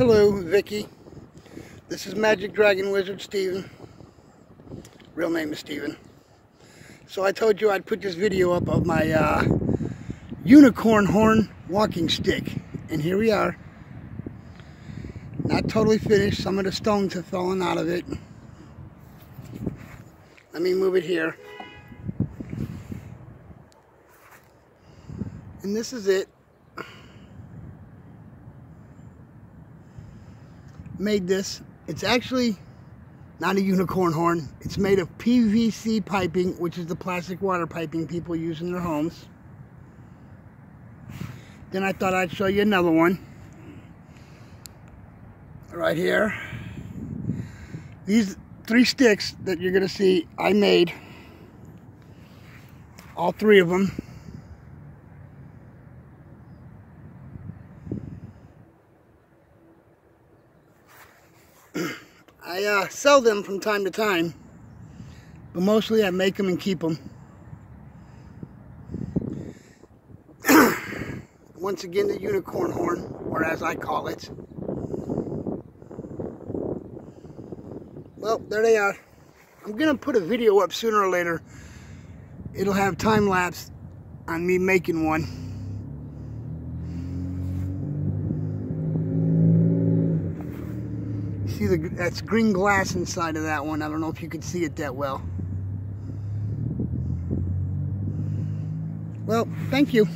Hello, Vicky. This is Magick Dragon Wizard Steven. Real name is Steven. So I told you I'd put this video up of my uh, unicorn horn walking stick. And here we are. Not totally finished. Some of the stones have fallen out of it. Let me move it here. And this is it. Made this. It's actually not a unicorn horn. It's made of PVC piping, which is the plastic water piping people use in their homes. Then I thought I'd show you another one. Right here. These three sticks that you're going to see, I made. All three of them. I uh, sell them from time to time, but mostly I make them and keep them. Once again, the unicorn horn, or as I call it. Well, there they are. I'm going to put a video up sooner or later. It'll have time lapse on me making one. See the that's green glass inside of that one. I don't know if you can see it that well. Well, thank you.